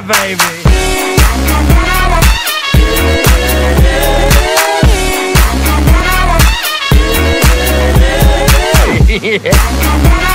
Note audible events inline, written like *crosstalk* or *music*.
*laughs* Yeah, baby. yeah.